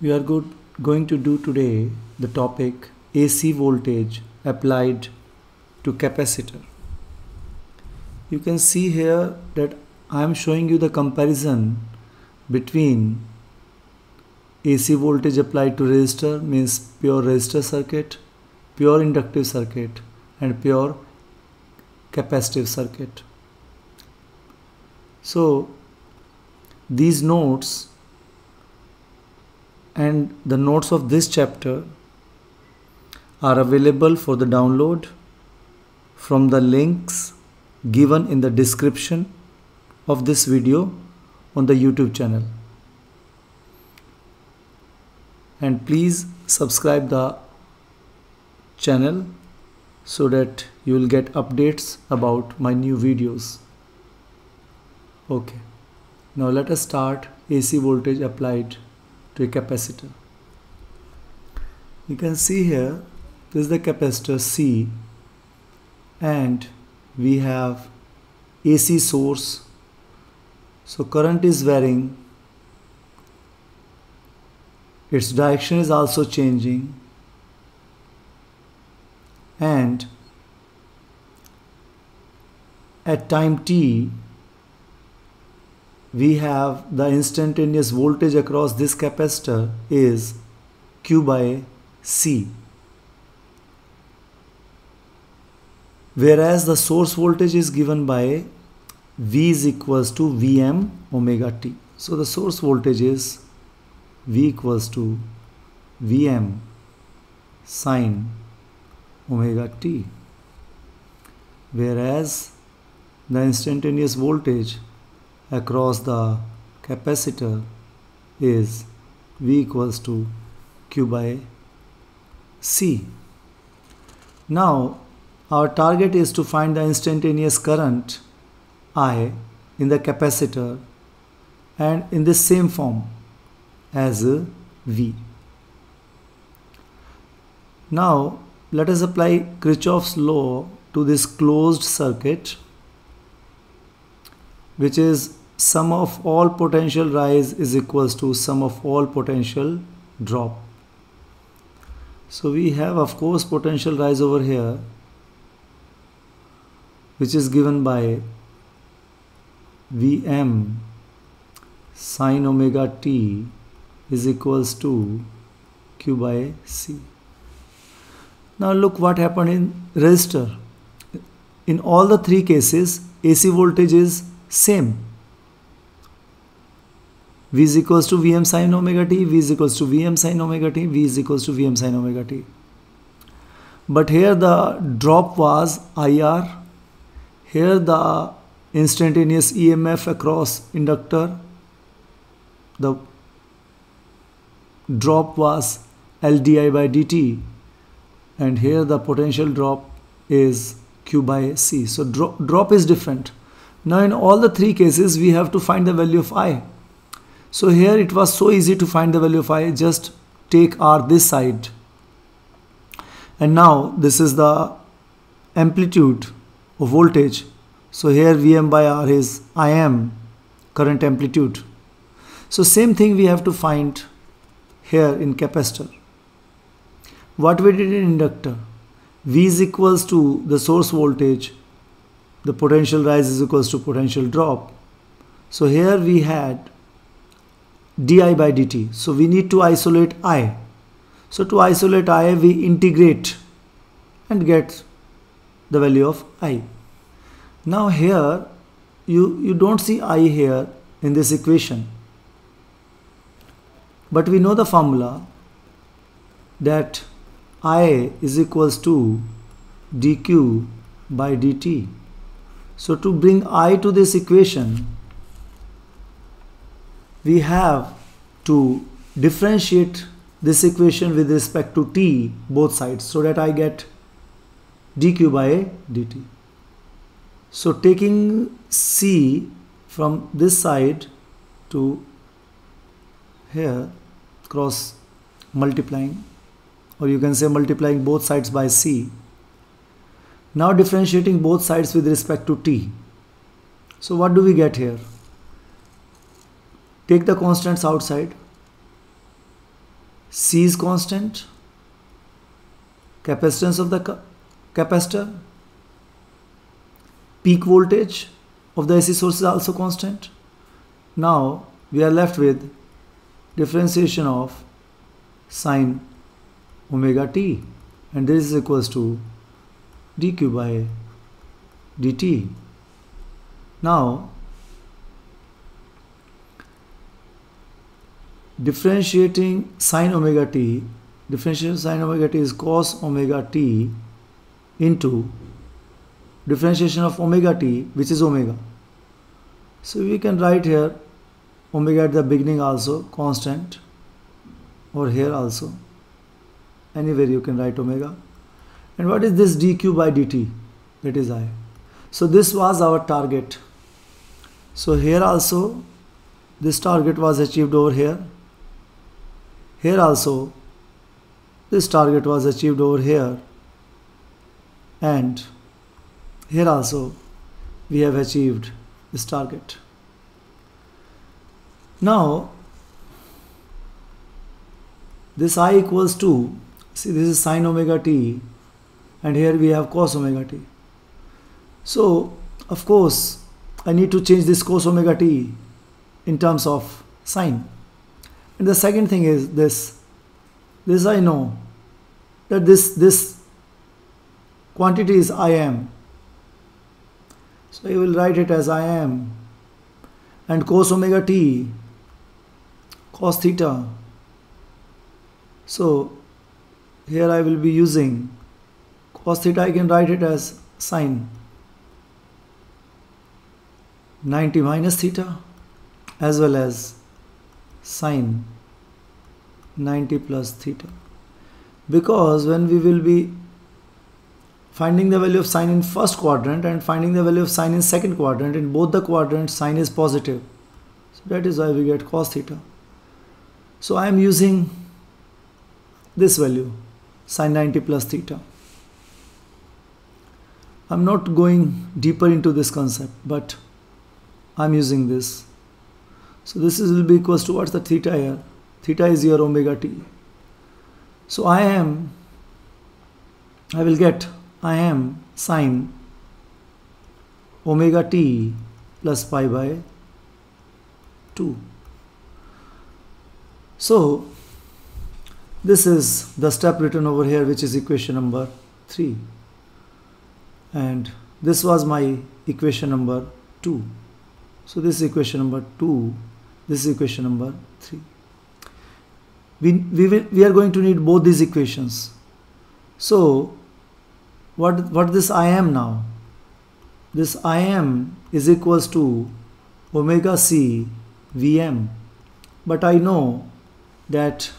we are good, going to do today the topic AC voltage applied to capacitor. You can see here that I am showing you the comparison between AC voltage applied to resistor means pure resistor circuit, pure inductive circuit and pure capacitive circuit. So these notes and the notes of this chapter are available for the download from the links given in the description of this video on the YouTube channel. And please subscribe the channel so that you will get updates about my new videos. Okay, now let us start AC voltage applied to a capacitor. You can see here this is the capacitor C and we have AC source. So current is varying. Its direction is also changing. And at time t we have the instantaneous voltage across this capacitor is Q by C. Whereas the source voltage is given by V is equals to Vm omega t. So the source voltage is V equals to Vm sine omega t. Whereas the instantaneous voltage across the capacitor is V equals to Q by C. Now our target is to find the instantaneous current I in the capacitor and in the same form as V. Now let us apply Kirchhoff's law to this closed circuit which is sum of all potential rise is equals to sum of all potential drop. So we have of course potential rise over here which is given by Vm sine omega t is equals to Q by C. Now look what happened in resistor. In all the three cases AC voltage is same V is equals to Vm sine omega t, V is equals to Vm sine omega t, V is equals to Vm sine omega t. But here the drop was IR, here the instantaneous EMF across inductor, the drop was LDI by dt and here the potential drop is Q by C. So drop, drop is different. Now in all the three cases we have to find the value of I. So here it was so easy to find the value of I just take R this side and now this is the amplitude of voltage. So here Vm by R is Im current amplitude. So same thing we have to find here in capacitor. What we did in inductor? V is equals to the source voltage the potential rise is equals to potential drop. So here we had di by dt. So we need to isolate i. So to isolate i we integrate and get the value of i. Now here you, you don't see i here in this equation. But we know the formula that i is equals to dq by dt. So to bring i to this equation, we have to differentiate this equation with respect to t both sides so that I get dq by dt. So taking c from this side to here cross multiplying or you can say multiplying both sides by c now differentiating both sides with respect to t. So what do we get here? Take the constants outside. C is constant capacitance of the capacitor peak voltage of the AC source is also constant now we are left with differentiation of sine omega t and this is equals to dq by dt. Now differentiating sine omega t differentiation sine omega t is cos omega t into differentiation of omega t which is omega. So we can write here omega at the beginning also constant or here also. Anywhere you can write omega and what is this dq by dt? That is i. So this was our target. So here also this target was achieved over here. Here also this target was achieved over here. And here also we have achieved this target. Now this i equals to see this is sine omega t and here we have cos omega t. So of course I need to change this cos omega t in terms of sine and the second thing is this. This I know that this this quantity is Im so I will write it as Im and cos omega t cos theta. So here I will be using cos theta I can write it as sine. 90 minus theta as well as sine. 90 plus theta. Because when we will be finding the value of sine in first quadrant and finding the value of sine in second quadrant in both the quadrants sine is positive. So that is why we get cos theta. So I am using this value sine 90 plus theta I'm not going deeper into this concept but I'm using this so this is will be equals to what's the theta here? Theta is your omega t. So I am, I will get, I am sine omega t plus pi by 2. So this is the step written over here which is equation number 3 and this was my equation number 2 so this is equation number 2 this is equation number 3. We, we, will, we are going to need both these equations. So what, what this I am now? This I am is equals to omega c Vm. But I know that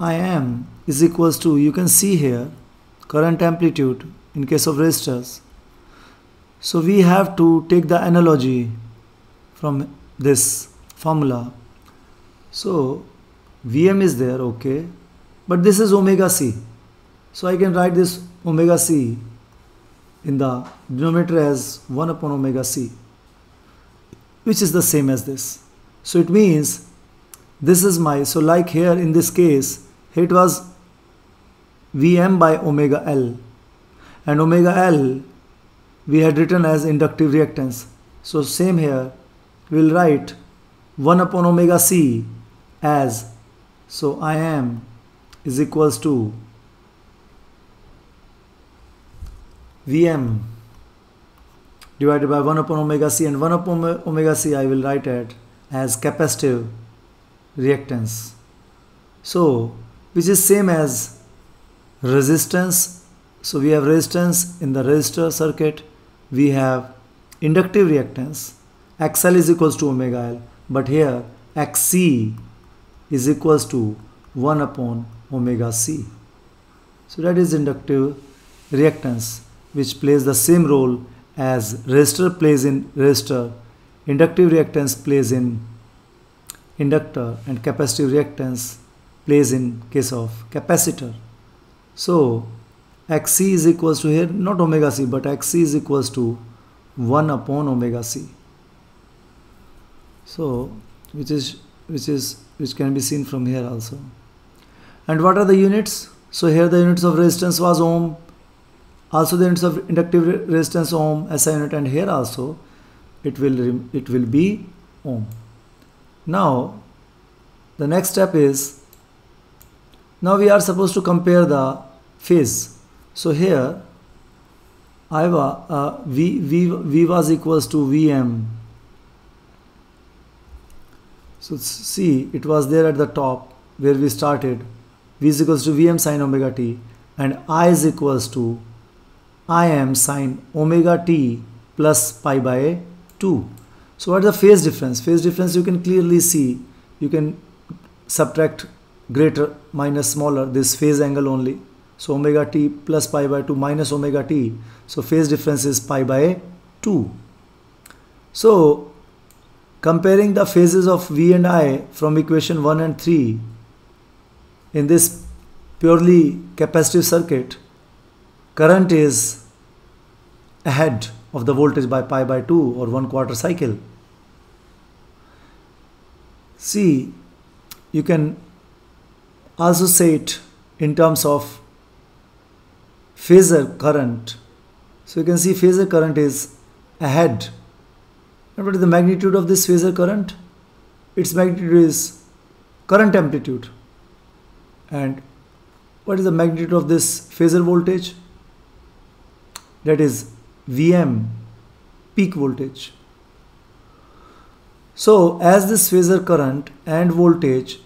I am is equals to, you can see here, current amplitude in case of resistors. So we have to take the analogy from this formula. So Vm is there okay but this is omega c. So I can write this omega c in the denominator as 1 upon omega c which is the same as this. So it means this is my so like here in this case it was Vm by omega L and omega L we had written as inductive reactance so same here we will write 1 upon omega c as so I am is equals to Vm divided by 1 upon omega c and 1 upon omega c I will write it as capacitive reactance. So which is same as resistance. So we have resistance in the resistor circuit. We have inductive reactance xl is equals to omega l but here xc is equals to 1 upon omega c. So that is inductive reactance which plays the same role as resistor plays in resistor, inductive reactance plays in inductor and capacitive reactance plays in case of capacitor. So xc is equals to here not omega c but xc is equals to 1 upon omega c. So which is which is which can be seen from here also. And what are the units? So here the units of resistance was ohm also the units of inductive resistance ohm SI unit and here also it will it will be ohm. Now the next step is now we are supposed to compare the phase. So here I was uh, v, v, v was equals to Vm. So see it was there at the top where we started. V is equals to Vm sine omega t and I is equals to Im sine omega t plus pi by 2 so what is the phase difference? Phase difference you can clearly see. You can subtract greater minus smaller this phase angle only so omega t plus pi by 2 minus omega t. So phase difference is pi by 2 so comparing the phases of v and i from equation 1 and 3 in this purely capacitive circuit current is ahead of the voltage by pi by 2 or 1 quarter cycle. See you can also say it in terms of phasor current. So you can see phasor current is ahead. And what is the magnitude of this phasor current? Its magnitude is current amplitude. And what is the magnitude of this phasor voltage? That is Vm, peak voltage. So as this phasor current and voltage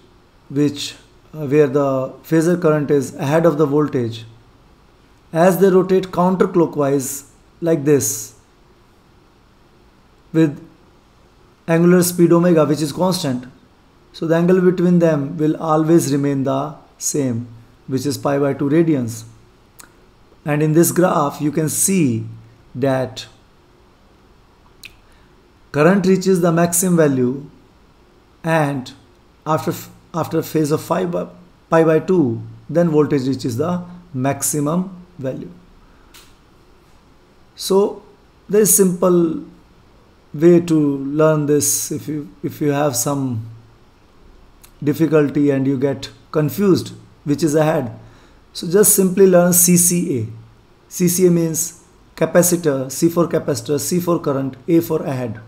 which uh, where the phasor current is ahead of the voltage as they rotate counterclockwise like this with angular speed omega which is constant. So the angle between them will always remain the same which is pi by 2 radians. And in this graph you can see that current reaches the maximum value and after after phase of 5 by, pi by 2 then voltage reaches the maximum value. So there is simple way to learn this. If you if you have some difficulty and you get confused which is ahead so just simply learn CCA CCA means capacitor C for capacitor C for current A for ahead.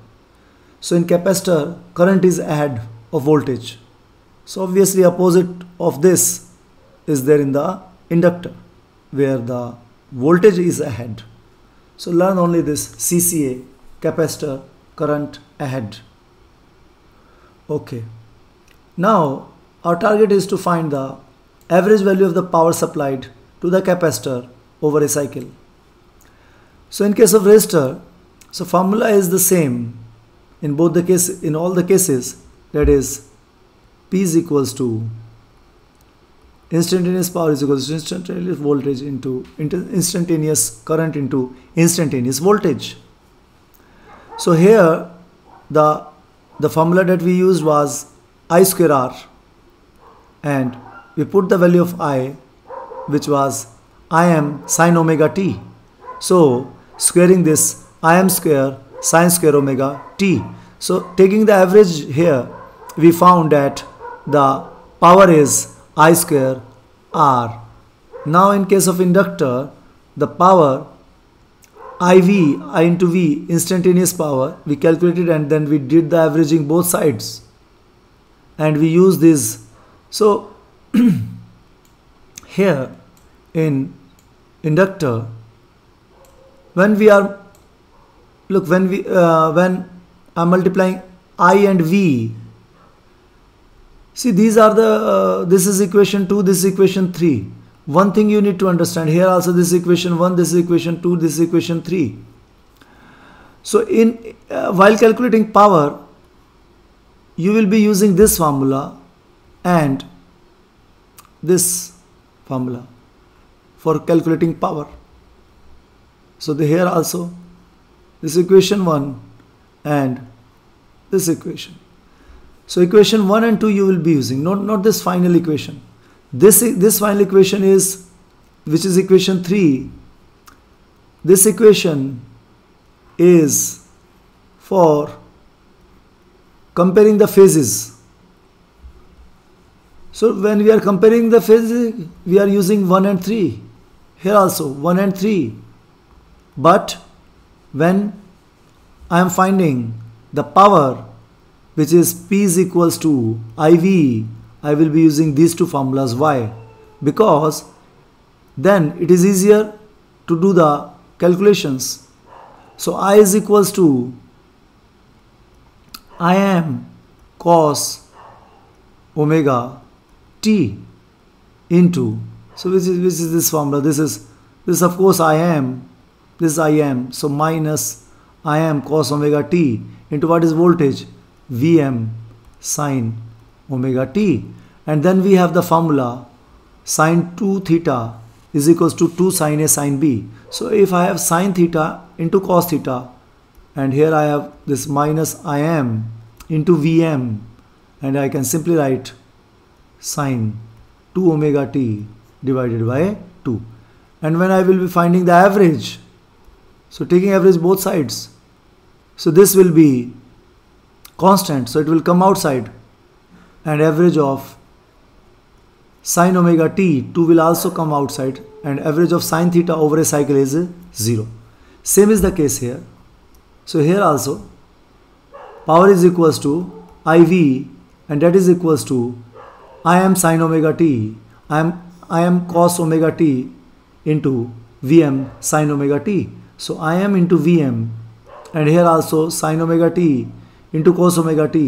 So in capacitor current is ahead of voltage. So obviously opposite of this is there in the inductor where the voltage is ahead. So learn only this CCA, capacitor, current ahead. Okay. Now our target is to find the average value of the power supplied to the capacitor over a cycle. So in case of resistor, so formula is the same in both the case in all the cases that is P is equals to instantaneous power is equal to instantaneous voltage into instantaneous current into instantaneous voltage. So here the the formula that we used was I square R and we put the value of I which was Im sine omega t. So squaring this Im square sine square omega t. So taking the average here we found that the power is I square R. Now in case of inductor, the power IV, I into V, instantaneous power, we calculated and then we did the averaging both sides. And we use this. So here in inductor, when we are, look, when we, uh, when I'm multiplying I and V, See, these are the, uh, this is equation 2, this is equation 3. One thing you need to understand here also this is equation 1, this is equation 2, this is equation 3. So in uh, while calculating power, you will be using this formula and this formula for calculating power. So the here also this equation 1 and this equation. So equation 1 and 2 you will be using, not, not this final equation. This, this final equation is, which is equation 3. This equation is for comparing the phases So when we are comparing the physics, we are using 1 and 3. Here also 1 and 3. But when I am finding the power which is P is equals to IV, I will be using these two formulas. Why? Because then it is easier to do the calculations. So I is equals to I am cos omega t into so which is which is this formula this is this of course I am this I am so minus I am cos omega t into what is voltage Vm sine omega t and then we have the formula sine 2 theta is equals to 2 sine A sine B. So if I have sine theta into cos theta and here I have this minus Im into Vm and I can simply write sine 2 omega t divided by 2 and when I will be finding the average so taking average both sides so this will be constant so it will come outside. And average of sine omega t 2 will also come outside and average of sine theta over a cycle is 0 same is the case here. So here also power is equals to iv and that is equals to i am sine omega t i am i am cos omega t into vm sine omega t. So i am into vm and here also sine omega t into cos omega t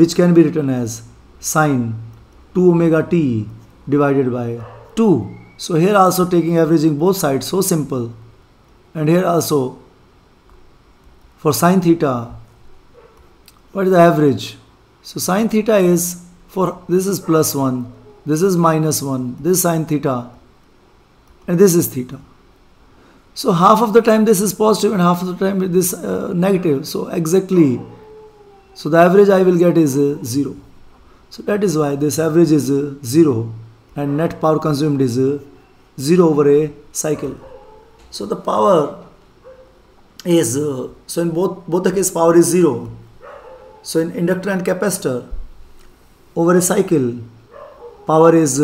which can be written as sine 2 omega t divided by 2. So here also taking averaging both sides so simple. And here also for sine theta what is the average? So sine theta is for this is plus 1 this is minus 1 this is sine theta and this is theta. So half of the time this is positive and half of the time this uh, negative. So exactly so the average I will get is uh, 0. So that is why this average is uh, 0 and net power consumed is uh, 0 over a cycle. So the power is, so in both, both the case power is 0. So in inductor and capacitor over a cycle power is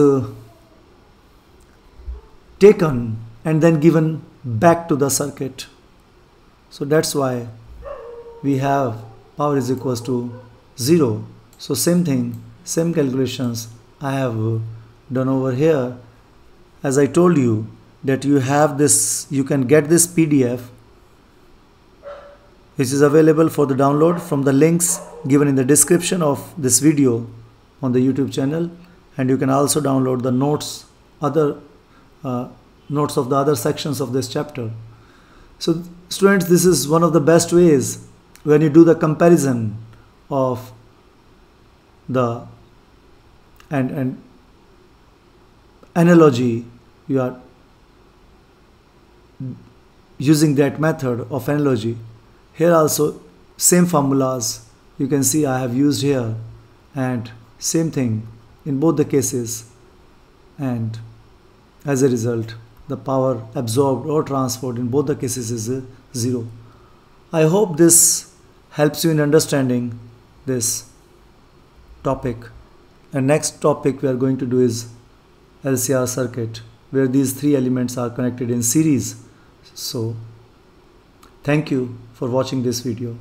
taken and then given back to the circuit. So that's why we have power is equals to 0 so same thing same calculations I have done over here. As I told you that you have this you can get this PDF which is available for the download from the links given in the description of this video on the YouTube channel. And you can also download the notes other uh, notes of the other sections of this chapter. So students this is one of the best ways when you do the comparison of the and and analogy you are using that method of analogy. Here also same formulas you can see I have used here and same thing in both the cases and as a result the power absorbed or transferred in both the cases is uh, zero. I hope this helps you in understanding this topic. And next topic we are going to do is LCR circuit where these three elements are connected in series. So thank you for watching this video.